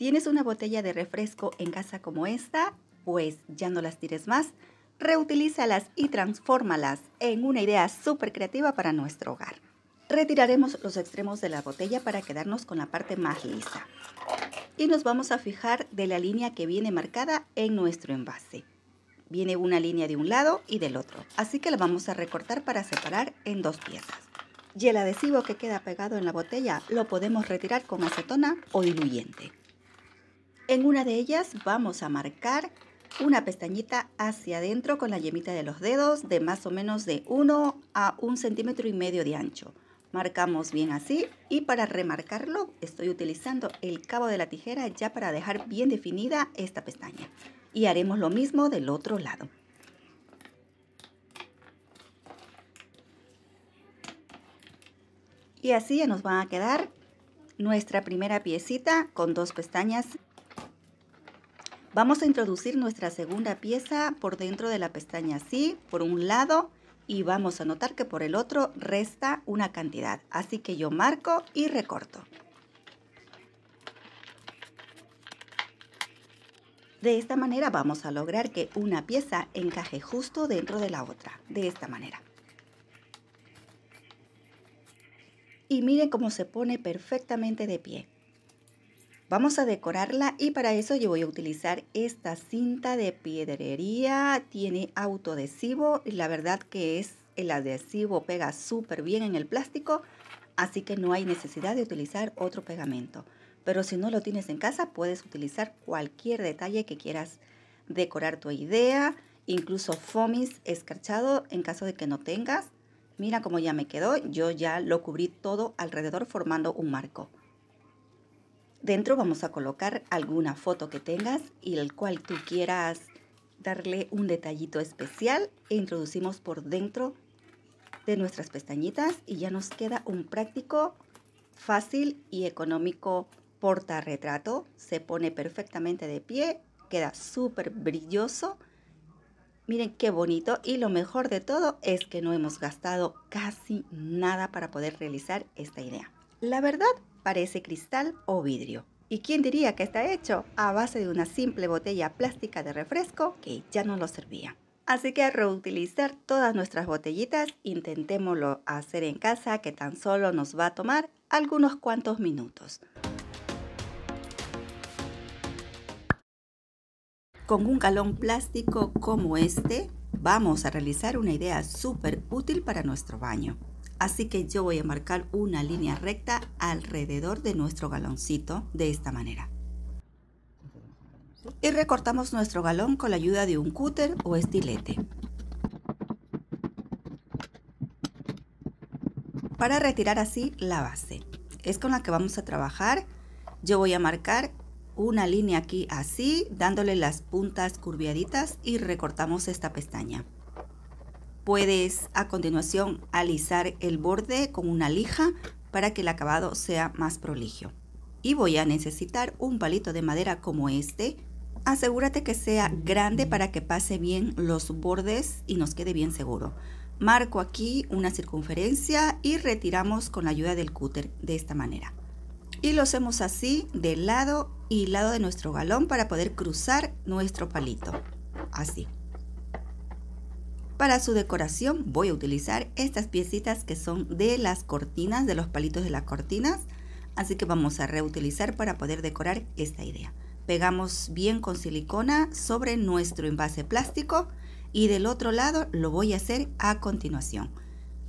¿Tienes una botella de refresco en casa como esta? Pues ya no las tires más, reutilízalas y transfórmalas en una idea súper creativa para nuestro hogar. Retiraremos los extremos de la botella para quedarnos con la parte más lisa. Y nos vamos a fijar de la línea que viene marcada en nuestro envase. Viene una línea de un lado y del otro, así que la vamos a recortar para separar en dos piezas. Y el adhesivo que queda pegado en la botella lo podemos retirar con acetona o diluyente. En una de ellas vamos a marcar una pestañita hacia adentro con la yemita de los dedos de más o menos de 1 a 1 centímetro y medio de ancho. Marcamos bien así y para remarcarlo estoy utilizando el cabo de la tijera ya para dejar bien definida esta pestaña. Y haremos lo mismo del otro lado. Y así ya nos va a quedar nuestra primera piecita con dos pestañas Vamos a introducir nuestra segunda pieza por dentro de la pestaña así, por un lado, y vamos a notar que por el otro resta una cantidad. Así que yo marco y recorto. De esta manera vamos a lograr que una pieza encaje justo dentro de la otra, de esta manera. Y miren cómo se pone perfectamente de pie. Vamos a decorarla y para eso yo voy a utilizar esta cinta de piedrería. Tiene autoadhesivo y la verdad que es el adhesivo pega súper bien en el plástico, así que no hay necesidad de utilizar otro pegamento. Pero si no lo tienes en casa, puedes utilizar cualquier detalle que quieras decorar tu idea, incluso fomis escarchado en caso de que no tengas. Mira cómo ya me quedó, yo ya lo cubrí todo alrededor formando un marco. Dentro vamos a colocar alguna foto que tengas y el cual tú quieras darle un detallito especial e introducimos por dentro de nuestras pestañitas y ya nos queda un práctico, fácil y económico portarretrato. Se pone perfectamente de pie, queda súper brilloso. Miren qué bonito y lo mejor de todo es que no hemos gastado casi nada para poder realizar esta idea. La verdad parece cristal o vidrio. ¿Y quién diría que está hecho a base de una simple botella plástica de refresco que ya no lo servía? Así que a reutilizar todas nuestras botellitas, intentémoslo hacer en casa que tan solo nos va a tomar algunos cuantos minutos. Con un galón plástico como este, vamos a realizar una idea súper útil para nuestro baño. Así que yo voy a marcar una línea recta alrededor de nuestro galoncito de esta manera. Y recortamos nuestro galón con la ayuda de un cúter o estilete. Para retirar así la base. Es con la que vamos a trabajar. Yo voy a marcar una línea aquí así, dándole las puntas curviaditas y recortamos esta pestaña. Puedes a continuación alisar el borde con una lija para que el acabado sea más prolijo. Y voy a necesitar un palito de madera como este. Asegúrate que sea grande para que pase bien los bordes y nos quede bien seguro. Marco aquí una circunferencia y retiramos con la ayuda del cúter de esta manera. Y lo hacemos así de lado y lado de nuestro galón para poder cruzar nuestro palito. Así. Para su decoración voy a utilizar estas piecitas que son de las cortinas, de los palitos de las cortinas. Así que vamos a reutilizar para poder decorar esta idea. Pegamos bien con silicona sobre nuestro envase plástico y del otro lado lo voy a hacer a continuación.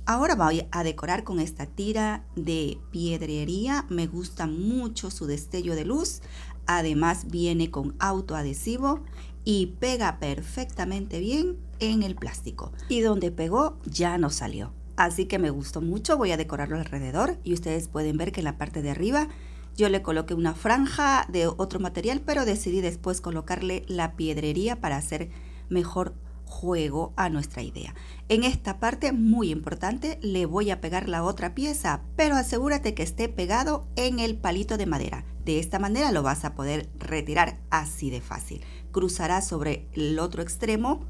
Ahora voy a decorar con esta tira de piedrería. Me gusta mucho su destello de luz. Además viene con autoadhesivo y pega perfectamente bien en el plástico. Y donde pegó ya no salió. Así que me gustó mucho, voy a decorarlo alrededor y ustedes pueden ver que en la parte de arriba yo le coloqué una franja de otro material, pero decidí después colocarle la piedrería para hacer mejor juego a nuestra idea. En esta parte, muy importante, le voy a pegar la otra pieza, pero asegúrate que esté pegado en el palito de madera. De esta manera lo vas a poder retirar así de fácil. Cruzará sobre el otro extremo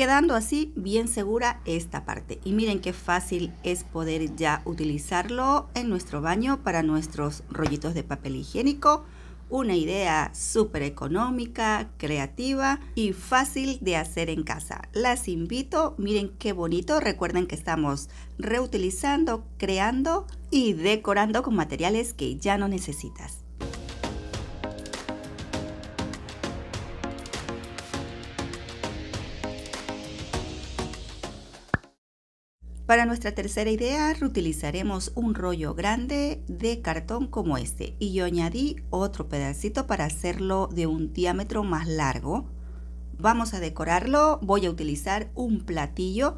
quedando así bien segura esta parte. Y miren qué fácil es poder ya utilizarlo en nuestro baño para nuestros rollitos de papel higiénico Una idea súper económica, creativa y fácil de hacer en casa. Las invito, miren qué bonito. Recuerden que estamos reutilizando, creando y decorando con materiales que ya no necesitas. Para nuestra tercera idea reutilizaremos un rollo grande de cartón como este y yo añadí otro pedacito para hacerlo de un diámetro más largo. Vamos a decorarlo, voy a utilizar un platillo,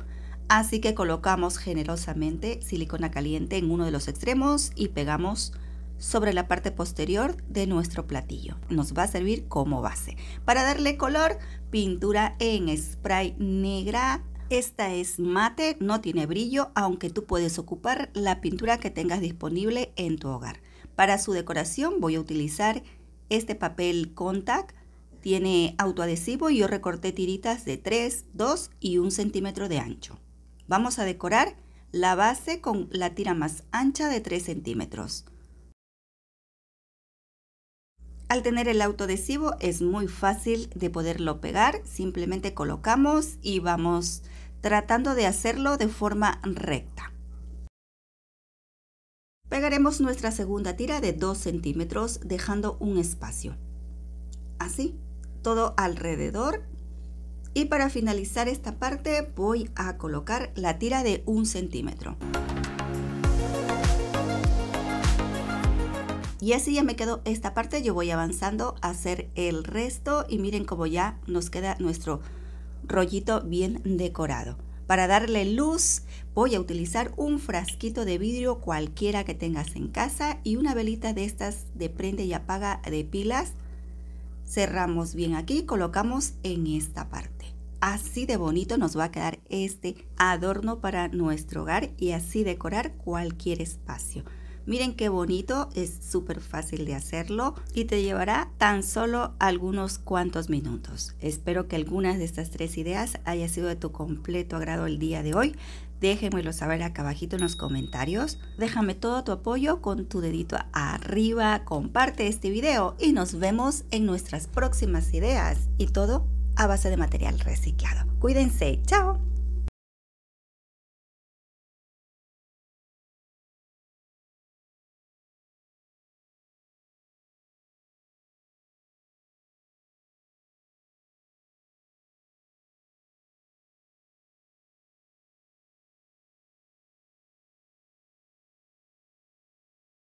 así que colocamos generosamente silicona caliente en uno de los extremos y pegamos sobre la parte posterior de nuestro platillo. Nos va a servir como base. Para darle color, pintura en spray negra esta es mate, no tiene brillo, aunque tú puedes ocupar la pintura que tengas disponible en tu hogar. Para su decoración voy a utilizar este papel contact. Tiene autoadhesivo y yo recorté tiritas de 3, 2 y 1 centímetro de ancho. Vamos a decorar la base con la tira más ancha de 3 centímetros. Al tener el autoadhesivo es muy fácil de poderlo pegar, simplemente colocamos y vamos tratando de hacerlo de forma recta. Pegaremos nuestra segunda tira de 2 centímetros dejando un espacio. Así, todo alrededor. Y para finalizar esta parte voy a colocar la tira de 1 centímetro. Y así ya me quedó esta parte, yo voy avanzando a hacer el resto y miren cómo ya nos queda nuestro rollito bien decorado. Para darle luz voy a utilizar un frasquito de vidrio cualquiera que tengas en casa y una velita de estas de prende y apaga de pilas. Cerramos bien aquí, colocamos en esta parte. Así de bonito nos va a quedar este adorno para nuestro hogar y así decorar cualquier espacio. Miren qué bonito, es súper fácil de hacerlo y te llevará tan solo algunos cuantos minutos. Espero que algunas de estas tres ideas haya sido de tu completo agrado el día de hoy. Déjenmelo saber acá abajito en los comentarios. Déjame todo tu apoyo con tu dedito arriba, comparte este video y nos vemos en nuestras próximas ideas y todo a base de material reciclado. Cuídense, chao.